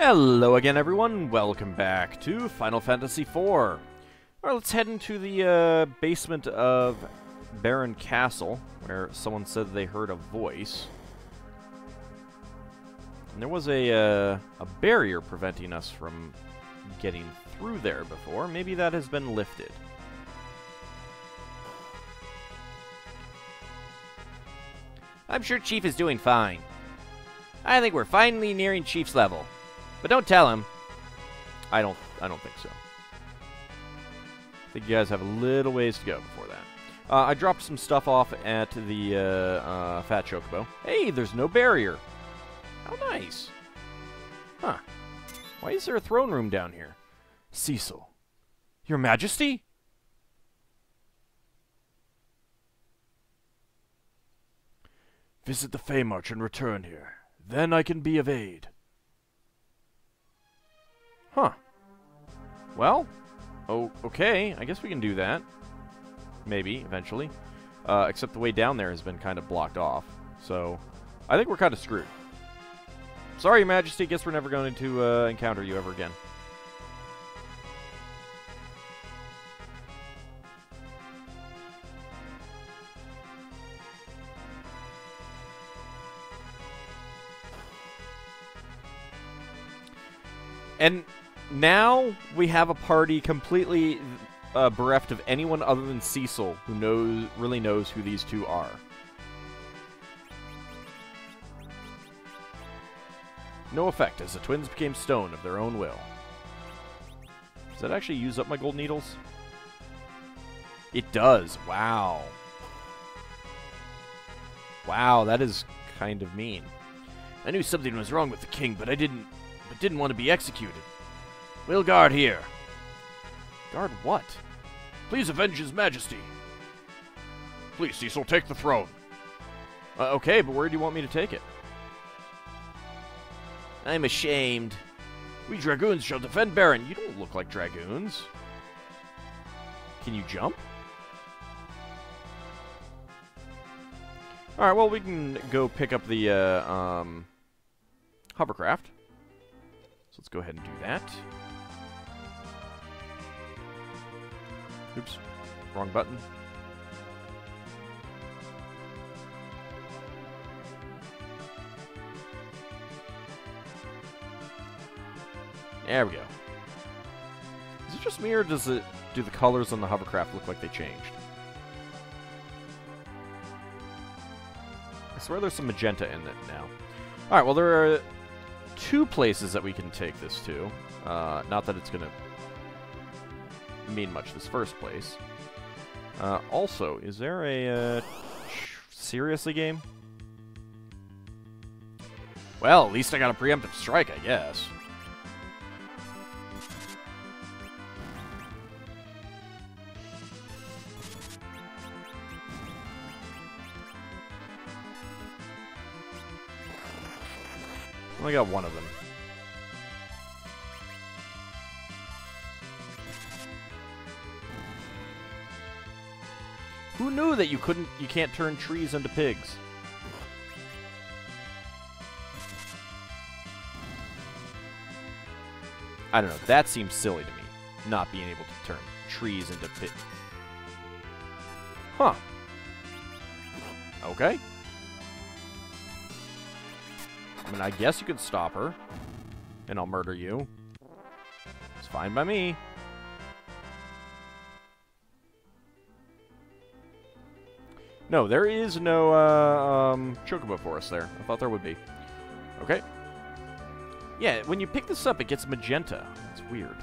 Hello again, everyone. Welcome back to Final Fantasy IV. Alright, let's head into the uh, basement of Baron Castle, where someone said they heard a voice. And there was a, uh, a barrier preventing us from getting through there before. Maybe that has been lifted. I'm sure Chief is doing fine. I think we're finally nearing Chief's level. But don't tell him. I don't I don't think so. I think you guys have a little ways to go before that. Uh, I dropped some stuff off at the uh, uh, Fat Chocobo. Hey, there's no barrier. How nice. Huh. Why is there a throne room down here? Cecil. Your Majesty? Visit the Feymarch and return here. Then I can be of aid. Huh. Well, oh, okay. I guess we can do that. Maybe, eventually. Uh, except the way down there has been kind of blocked off. So, I think we're kind of screwed. Sorry, Your Majesty. Guess we're never going to uh, encounter you ever again. And now we have a party completely uh, bereft of anyone other than Cecil, who knows really knows who these two are. No effect, as the twins became stone of their own will. Does that actually use up my gold needles? It does. Wow. Wow, that is kind of mean. I knew something was wrong with the king, but I didn't but didn't want to be executed. We'll guard here. Guard what? Please avenge his majesty. Please, Cecil, take the throne. Uh, okay, but where do you want me to take it? I'm ashamed. We dragoons shall defend Baron. You don't look like dragoons. Can you jump? Alright, well, we can go pick up the uh, um, hovercraft. So let's go ahead and do that. Oops, wrong button. There we go. Is it just me, or does it do the colors on the hovercraft look like they changed? I swear there's some magenta in it now. Alright, well there are two places that we can take this to. Uh, not that it's going to mean much this first place. Uh, also, is there a... Uh, seriously game? Well, at least I got a preemptive strike, I guess. Only got one of them. Who knew that you couldn't you can't turn trees into pigs? I don't know. That seems silly to me. Not being able to turn trees into pigs. Huh. Okay. I mean, I guess you could stop her. And I'll murder you. It's fine by me. No, there is no uh, um, Chocobo Forest there. I thought there would be. Okay. Yeah, when you pick this up, it gets magenta. It's weird.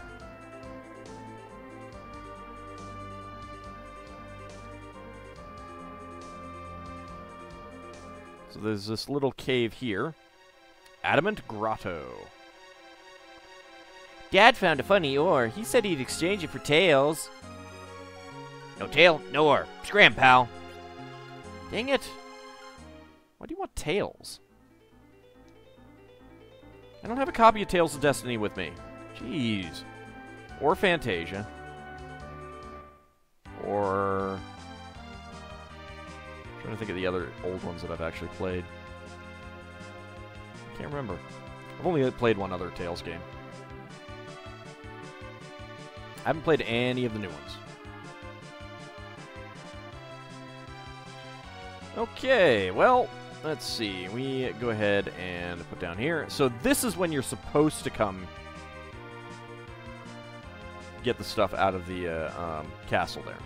So there's this little cave here. Adamant Grotto. Dad found a funny ore. He said he'd exchange it for tails. No tail, no ore. Scram, pal. Dang it. Why do you want tails? I don't have a copy of Tales of Destiny with me. Jeez. Or Fantasia. Or... I'm trying to think of the other old ones that I've actually played. I can't remember. I've only played one other Tales game. I haven't played any of the new ones. Okay, well, let's see. We go ahead and put down here. So this is when you're supposed to come get the stuff out of the uh, um, castle there.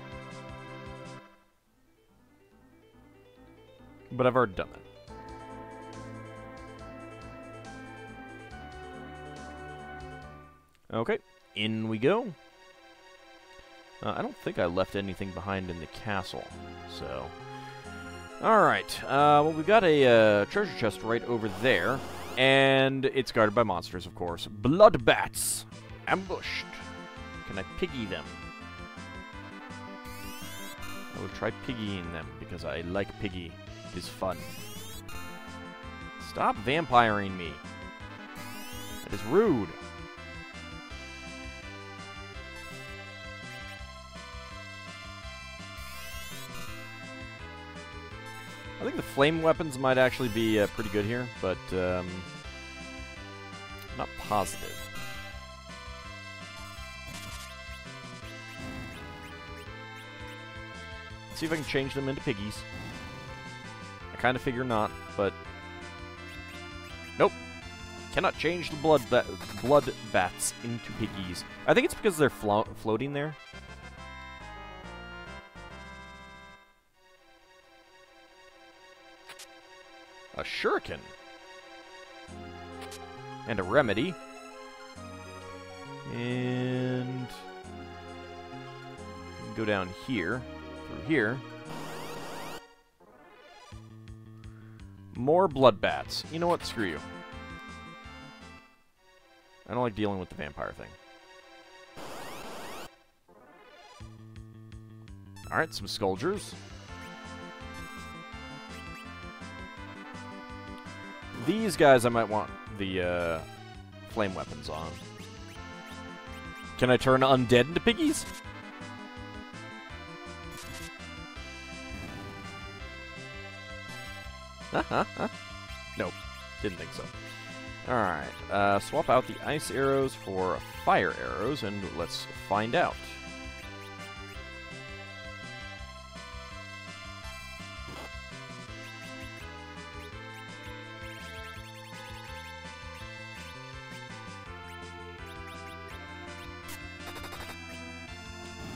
But I've already done that. Okay, in we go. Uh, I don't think I left anything behind in the castle, so... Alright, uh, well, we've got a uh, treasure chest right over there, and it's guarded by monsters, of course. Blood bats! Ambushed! Can I piggy them? I will try piggying them, because I like piggy. It is fun. Stop vampiring me. That is rude. I think the flame weapons might actually be uh, pretty good here, but um, not positive. Let's see if I can change them into piggies. I kind of figure not, but nope. Cannot change the blood ba blood bats into piggies. I think it's because they're flo floating there. Shuriken, and a remedy, and go down here, through here. More blood bats. You know what? Screw you. I don't like dealing with the vampire thing. Alright, some Skullgers. These guys I might want the uh, flame weapons on. Can I turn undead into piggies? nope. Didn't think so. Alright, uh, swap out the ice arrows for fire arrows, and let's find out.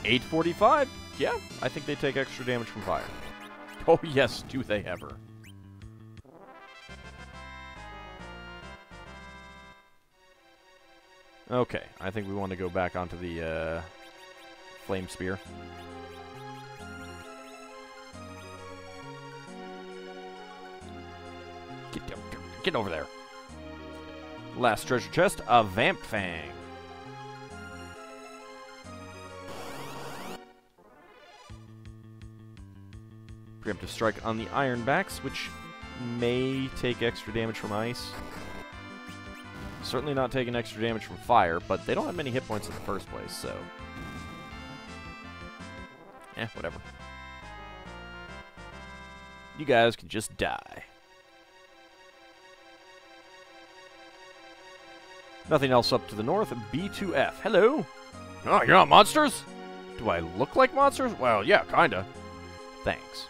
845? Yeah, I think they take extra damage from fire. Oh yes, do they ever. Okay, I think we want to go back onto the uh, flame spear. Get, get over there. Last treasure chest, a Vamp Fang. Preemptive Strike on the Ironbacks, which may take extra damage from ice. Certainly not taking extra damage from fire, but they don't have many hit points in the first place, so... Eh, whatever. You guys can just die. Nothing else up to the north. B2F. Hello? Oh, you're not monsters? Do I look like monsters? Well, yeah, kinda. Thanks.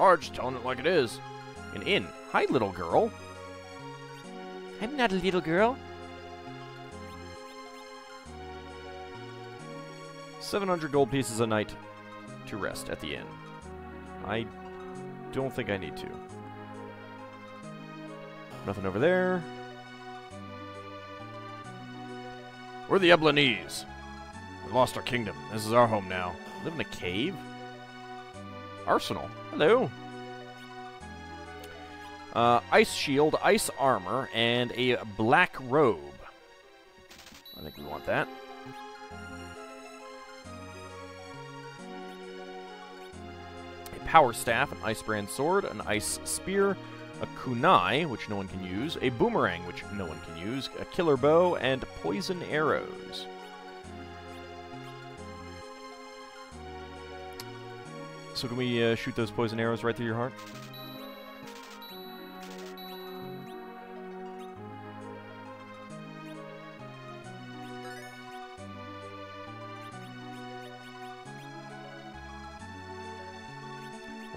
Sarge, telling it like it is. An inn. Hi, little girl. I'm not a little girl. 700 gold pieces a night to rest at the inn. I don't think I need to. Nothing over there. We're the Eblanese. We lost our kingdom. This is our home now. Live in a cave? Arsenal. Hello. Uh, ice shield, ice armor, and a black robe. I think we want that. A power staff, an ice brand sword, an ice spear, a kunai, which no one can use, a boomerang, which no one can use, a killer bow, and poison arrows. So can we uh, shoot those poison arrows right through your heart?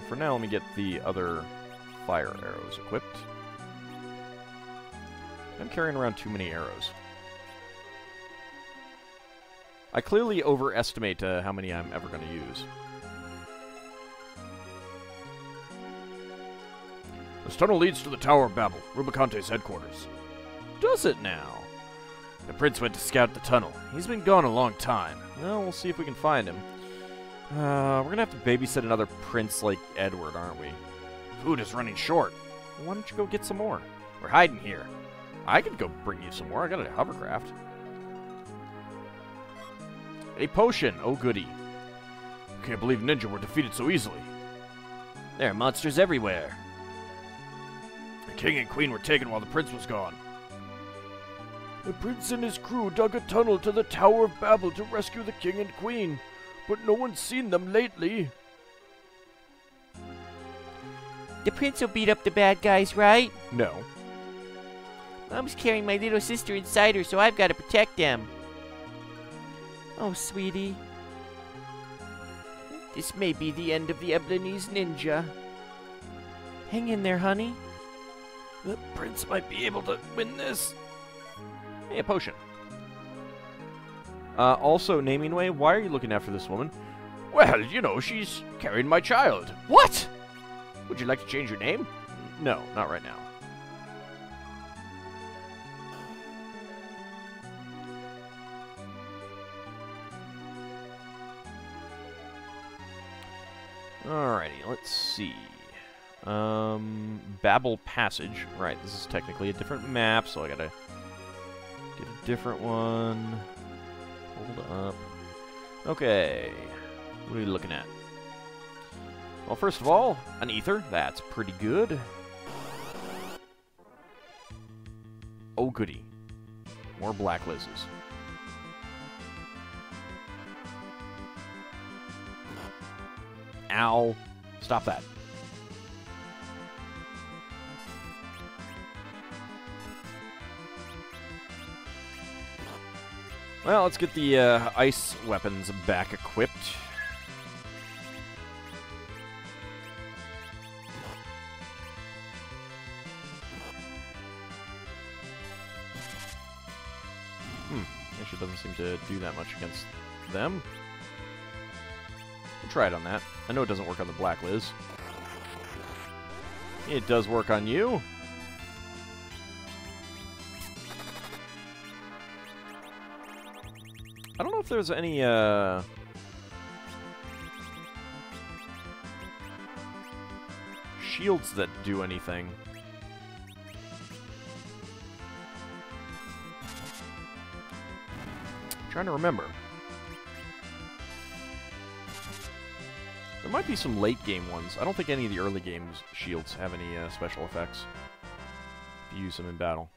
For now, let me get the other fire arrows equipped. I'm carrying around too many arrows. I clearly overestimate uh, how many I'm ever going to use. This tunnel leads to the Tower of Babel, Rubicante's headquarters. Does it now? The prince went to scout the tunnel. He's been gone a long time. Well, we'll see if we can find him. Uh, we're gonna have to babysit another prince like Edward, aren't we? Food is running short. Why don't you go get some more? We're hiding here. I could go bring you some more. I got a hovercraft. A potion. Oh, goody. Can't believe Ninja were defeated so easily. There are monsters everywhere. The king and queen were taken while the prince was gone. The prince and his crew dug a tunnel to the Tower of Babel to rescue the king and queen, but no one's seen them lately. The prince will beat up the bad guys, right? No. Mom's carrying my little sister inside her, so I've got to protect them. Oh, sweetie. This may be the end of the Eblanese ninja. Hang in there, honey. Prince might be able to win this. Hey, a potion. Uh, also, Namingway, why are you looking after this woman? Well, you know, she's carrying my child. What? Would you like to change your name? No, not right now. Alrighty, let's see. Um, Babel Passage. Right, this is technically a different map, so I gotta get a different one. Hold up. Okay, what are we looking at? Well, first of all, an ether. That's pretty good. Oh, goody. More black lizards. Ow. Stop that. Well, let's get the uh, ice weapons back equipped. Hmm, actually doesn't seem to do that much against them. We'll try it on that. I know it doesn't work on the Black Liz. It does work on you. I don't know if there's any, uh... Shields that do anything. trying to remember. There might be some late game ones. I don't think any of the early games shields have any uh, special effects. If you use them in battle.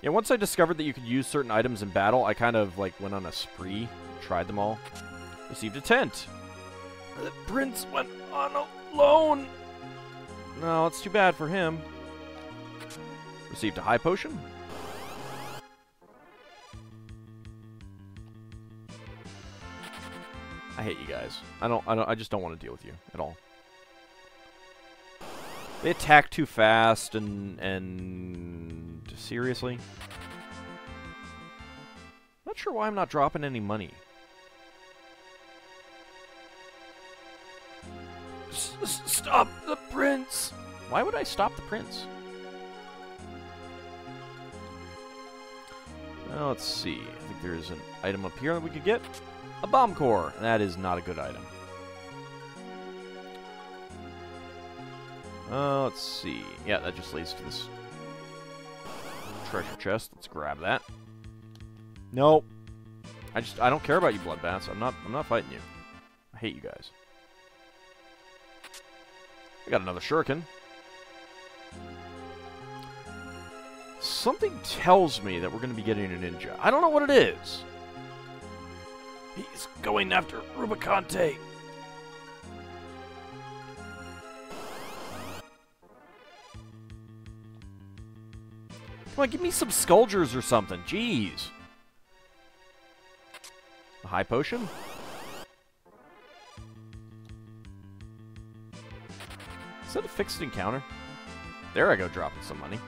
Yeah, once I discovered that you could use certain items in battle, I kind of like went on a spree, tried them all. Received a tent. The prince went on alone. No, it's too bad for him. Received a high potion. I hate you guys. I don't. I don't. I just don't want to deal with you at all. They attack too fast and and seriously. Not sure why I'm not dropping any money. S -s stop the prince! Why would I stop the prince? Well, let's see. I think there's an item up here that we could get. A bomb core. That is not a good item. Uh, let's see. Yeah, that just leads to this treasure chest. Let's grab that. Nope. I just I don't care about you blood bats. I'm not I'm not fighting you. I hate you guys. I got another shuriken. Something tells me that we're going to be getting a ninja. I don't know what it is. He's going after Rubicante. Come on, give me some Skullgers or something. Jeez. A high potion? Is that a fixed encounter? There I go, dropping some money.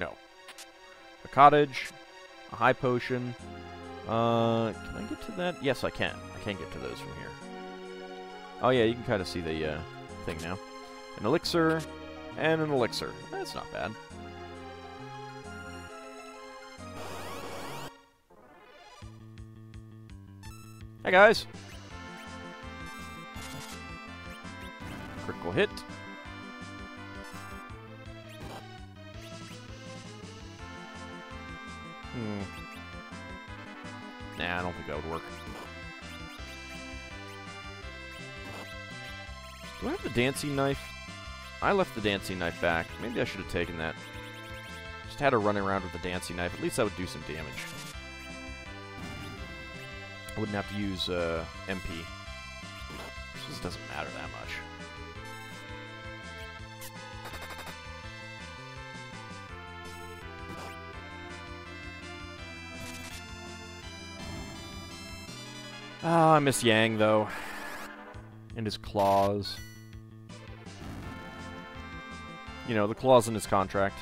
No. A cottage, a high potion. Uh, can I get to that? Yes, I can. I can get to those from here. Oh yeah, you can kind of see the uh, thing now. An elixir and an elixir. That's not bad. Hi guys. Critical hit. Hmm. Nah, I don't think that would work. Do I have the dancing knife? I left the dancing knife back. Maybe I should have taken that. Just had her running around with the dancing knife. At least that would do some damage. I wouldn't have to use uh, MP. This just doesn't matter that much. Ah, I miss Yang, though. And his claws. You know, the clause in his contract.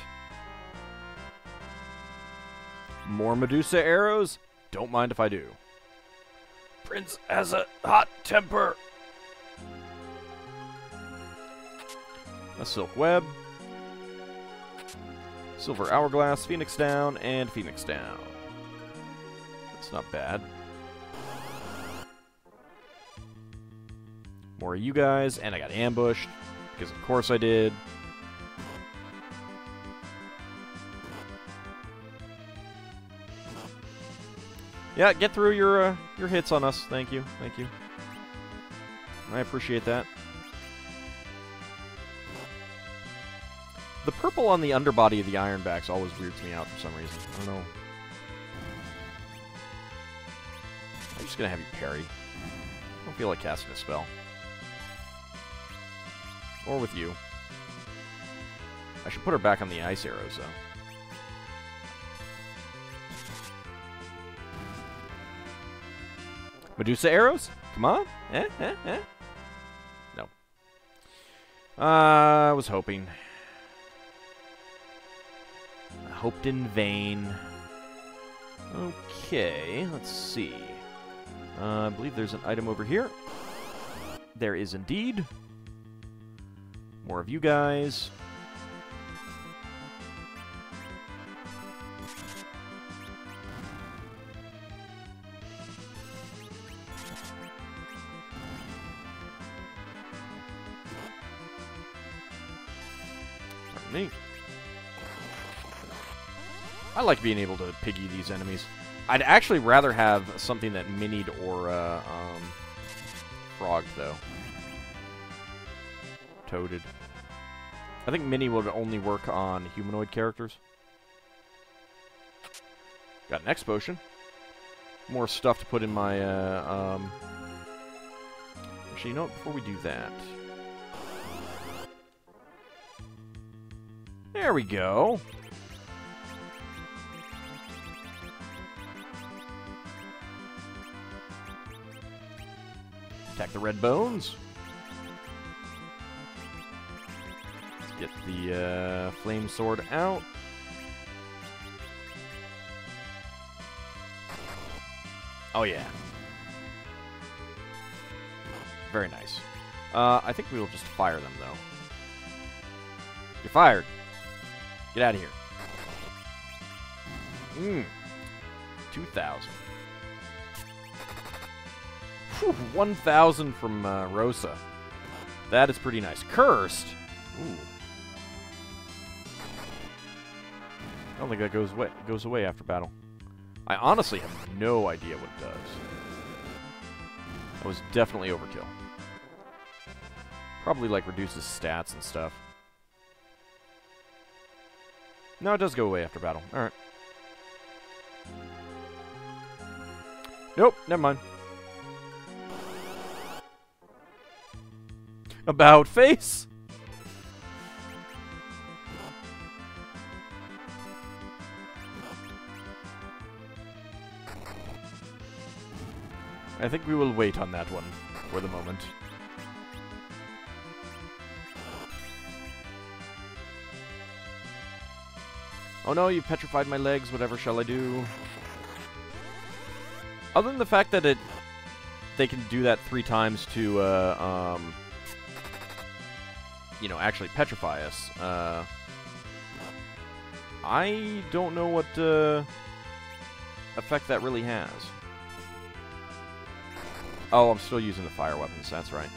More Medusa arrows? Don't mind if I do. Prince has a hot temper. A silk web. Silver hourglass, phoenix down, and phoenix down. That's not bad. More of you guys, and I got ambushed. Because of course I did. Yeah, get through your uh, your hits on us. Thank you, thank you. I appreciate that. The purple on the underbody of the Ironbacks always weirds me out for some reason. I don't know. I'm just gonna have you parry. I don't feel like casting a spell. Or with you. I should put her back on the ice arrows, though. Medusa arrows? Come on. Eh, eh, eh. No. Uh, I was hoping. I hoped in vain. Okay, let's see. Uh, I believe there's an item over here. There is indeed. More of you guys. Me. I like being able to piggy these enemies. I'd actually rather have something that minied or uh, um, frogged, though. Toaded. I think Mini would only work on humanoid characters. Got an X potion. More stuff to put in my, uh, um... Actually, you know what? Before we do that... There we go. Attack the red bones. Get the uh, flame sword out. Oh yeah. Very nice. Uh, I think we will just fire them though. You're fired. Get out of here. Mmm. 2,000. 1,000 from uh, Rosa. That is pretty nice. Cursed. Ooh. I don't think that goes away, goes away after battle. I honestly have no idea what it does. That was definitely overkill. Probably, like, reduces stats and stuff. No, it does go away after battle. Alright. Nope, never mind. About face? I think we will wait on that one for the moment. Oh no, you petrified my legs. Whatever shall I do? Other than the fact that it, they can do that three times to, uh, um, you know, actually petrify us. Uh, I don't know what uh, effect that really has. Oh, I'm still using the fire weapons. That's right.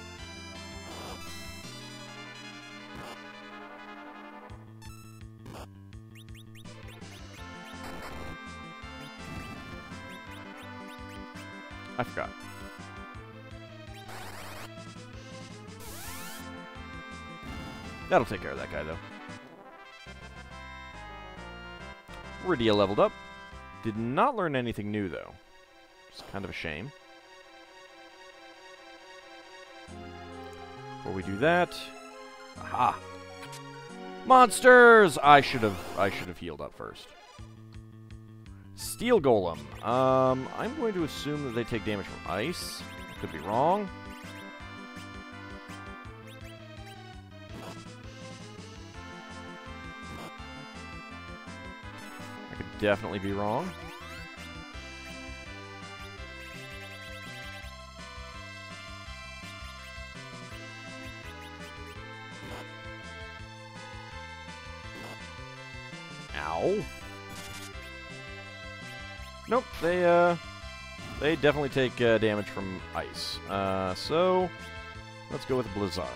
I forgot. That'll take care of that guy, though. Rydia leveled up. Did not learn anything new, though. It's kind of a shame. Before we do that... Aha! Monsters! I should have I should have healed up first. Steel Golem. Um, I'm going to assume that they take damage from ice. Could be wrong. I could definitely be wrong. They, uh, they definitely take uh, damage from ice. Uh, so, let's go with Blizzara.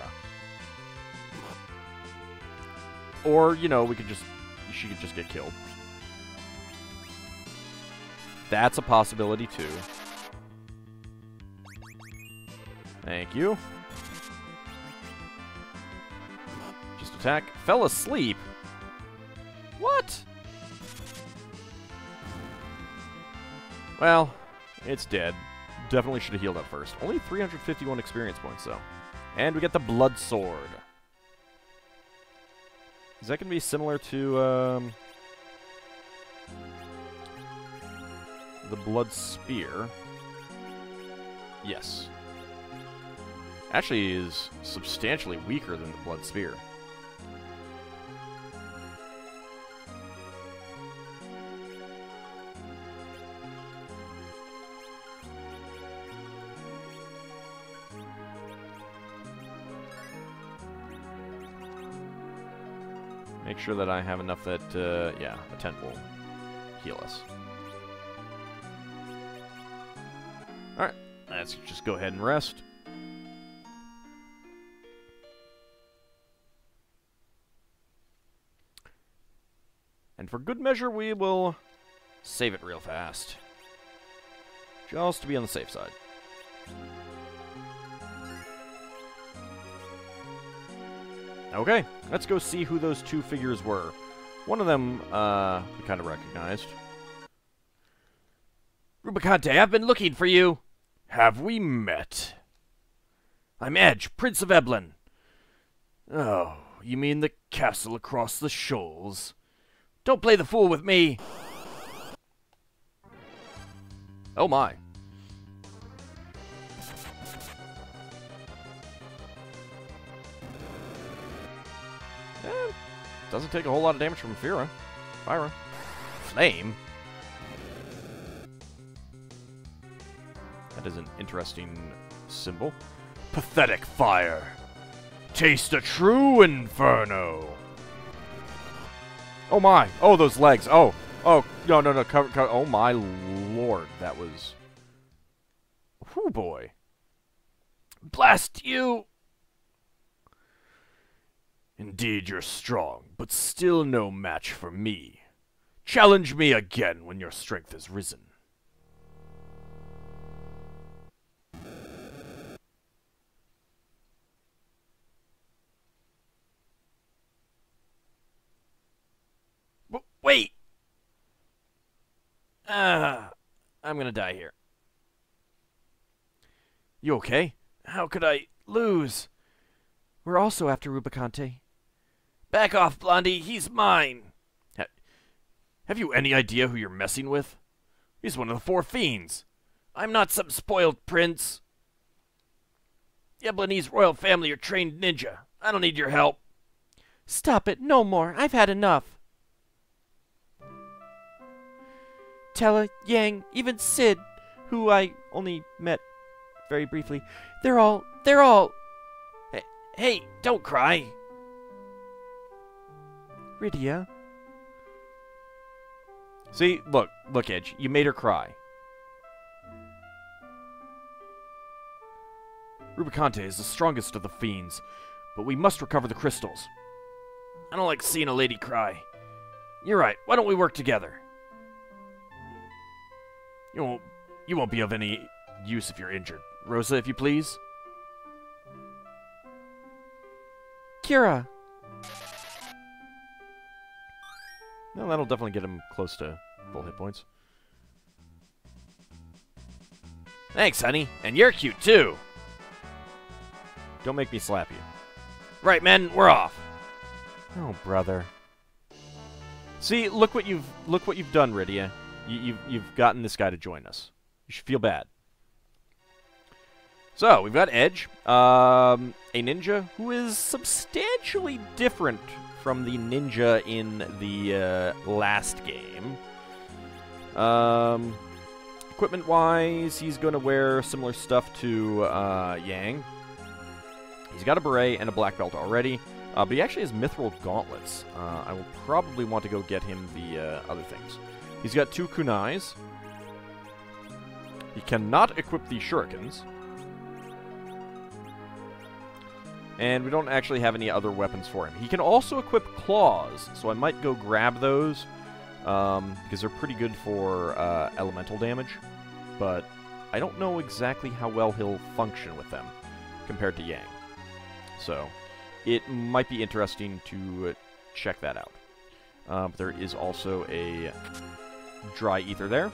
Or, you know, we could just, she could just get killed. That's a possibility, too. Thank you. Just attack. Fell asleep? Well, it's dead. Definitely should have healed up first. Only 351 experience points, though. And we get the Blood Sword. Is that going to be similar to, um... The Blood Spear? Yes. Actually is substantially weaker than the Blood Spear. Make sure that I have enough that, uh, yeah, a tent will heal us. Alright, let's just go ahead and rest. And for good measure, we will save it real fast. Just to be on the safe side. Okay, let's go see who those two figures were. One of them, uh, we kind of recognized. Rubicante, I've been looking for you. Have we met? I'm Edge, Prince of Eblan. Oh, you mean the castle across the shoals? Don't play the fool with me. Oh my. Doesn't take a whole lot of damage from Fira. Fyra. Flame? That is an interesting symbol. Pathetic fire. Taste a true inferno. Oh my. Oh, those legs. Oh. Oh, no, no, no. Cover, cover. Oh my lord. That was... Whoo boy. Blast you! Indeed, you're strong, but still no match for me. Challenge me again when your strength has risen. Wait! Ah, I'm gonna die here. You okay? How could I lose? We're also after Rubicante. Back off, Blondie. He's mine. Ha have you any idea who you're messing with? He's one of the four fiends. I'm not some spoiled prince. The Eblanese royal family are trained ninja. I don't need your help. Stop it. No more. I've had enough. Tellah, Yang, even Cid, who I only met very briefly. They're all, they're all. Hey don't cry. Rydia. See, look, look, Edge. You made her cry. Rubicante is the strongest of the fiends, but we must recover the crystals. I don't like seeing a lady cry. You're right. Why don't we work together? You won't. You won't be of any use if you're injured. Rosa, if you please. Kira. That'll definitely get him close to full hit points. Thanks, honey. And you're cute too. Don't make me slap you. Right, men, we're off. Oh, brother. See, look what you've look what you've done, Rydia. You, you've you've gotten this guy to join us. You should feel bad. So we've got Edge, um, a ninja who is substantially different from the ninja in the uh, last game. Um, equipment-wise, he's going to wear similar stuff to uh, Yang. He's got a beret and a black belt already, uh, but he actually has mithril gauntlets. Uh, I will probably want to go get him the uh, other things. He's got two kunais. He cannot equip the shurikens. And we don't actually have any other weapons for him. He can also equip claws, so I might go grab those, um, because they're pretty good for uh, elemental damage. But I don't know exactly how well he'll function with them compared to Yang. So it might be interesting to check that out. Uh, there is also a dry ether there.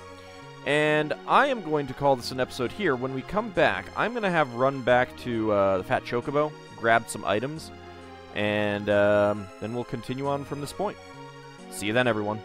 And I am going to call this an episode here. When we come back, I'm going to have run back to uh, the Fat Chocobo, grab some items, and um, then we'll continue on from this point. See you then, everyone.